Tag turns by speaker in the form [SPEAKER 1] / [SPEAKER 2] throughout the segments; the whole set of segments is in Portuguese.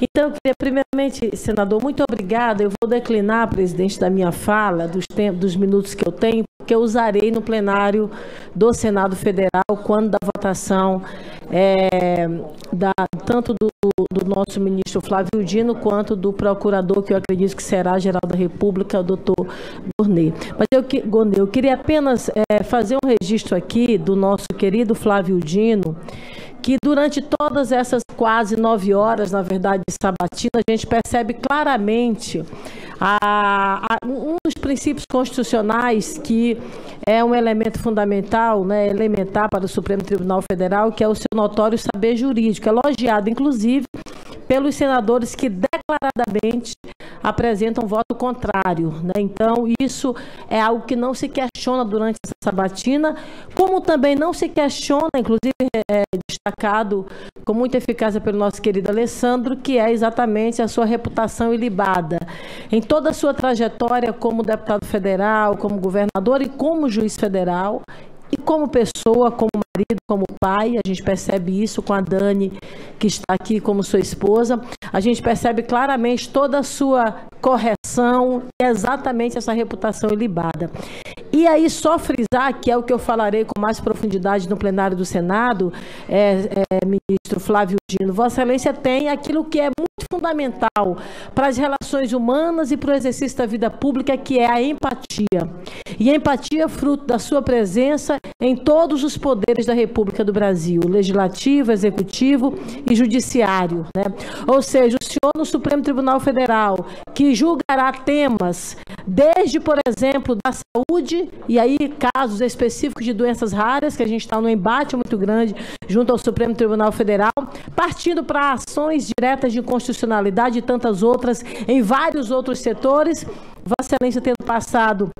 [SPEAKER 1] Então, queria, primeiramente, senador, muito obrigada. Eu vou declinar, presidente, da minha fala, dos, tempos, dos minutos que eu tenho, porque eu usarei no plenário do Senado Federal, quando da votação é, da, tanto do, do, nosso ministro Flávio Dino, quanto do procurador, que eu acredito que será geral da República, o doutor Gornet. Mas eu, eu queria apenas é, fazer um registro aqui do nosso querido Flávio Dino, que durante todas essas quase nove horas, na verdade, de sabatina, a gente percebe claramente a, a, um dos princípios constitucionais que é um elemento fundamental, né, elementar para o Supremo Tribunal Federal, que é o seu notório saber jurídico, elogiado, inclusive, pelos senadores que declaradamente apresentam voto contrário. Né? Então, isso é algo que não se questiona durante essa sabatina, como também não se questiona, inclusive é, destacado com muita eficácia pelo nosso querido Alessandro, que é exatamente a sua reputação ilibada. Em toda a sua trajetória como deputado federal, como governador e como juiz federal, e como pessoa, como marido, como pai, a gente percebe isso com a Dani, que está aqui como sua esposa. A gente percebe claramente toda a sua correção e exatamente essa reputação ilibada. E aí, só frisar, que é o que eu falarei com mais profundidade no plenário do Senado, é, é, ministro Flávio Dino, Vossa Excelência tem aquilo que é muito fundamental para as relações humanas e para o exercício da vida pública, que é a empatia. E empatia é fruto da sua presença em todos os poderes da República do Brasil, legislativo, executivo e judiciário. Né? Ou seja, o senhor no Supremo Tribunal Federal, que julgará temas desde, por exemplo, da saúde, e aí casos específicos de doenças raras, que a gente está num embate muito grande junto ao Supremo Tribunal Federal, partindo para ações diretas de constitucionalidade e tantas outras em vários outros setores. Vossa Excelência tendo passado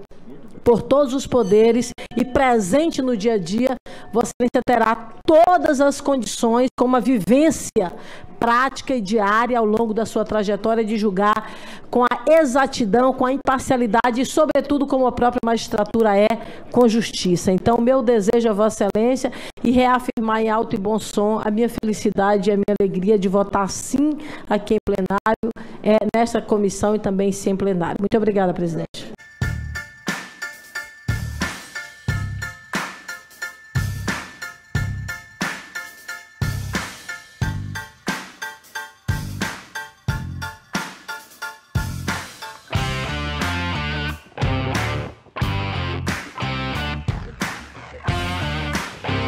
[SPEAKER 1] por todos os poderes e presente no dia a dia, Vossa Excelência terá todas as condições, com uma vivência prática e diária ao longo da sua trajetória de julgar com a exatidão, com a imparcialidade e, sobretudo, como a própria magistratura é, com justiça. Então, meu desejo a Vossa Excelência e reafirmar em alto e bom som a minha felicidade e a minha alegria de votar sim aqui em plenário, é, nesta comissão e também sim em plenário. Muito obrigada, presidente.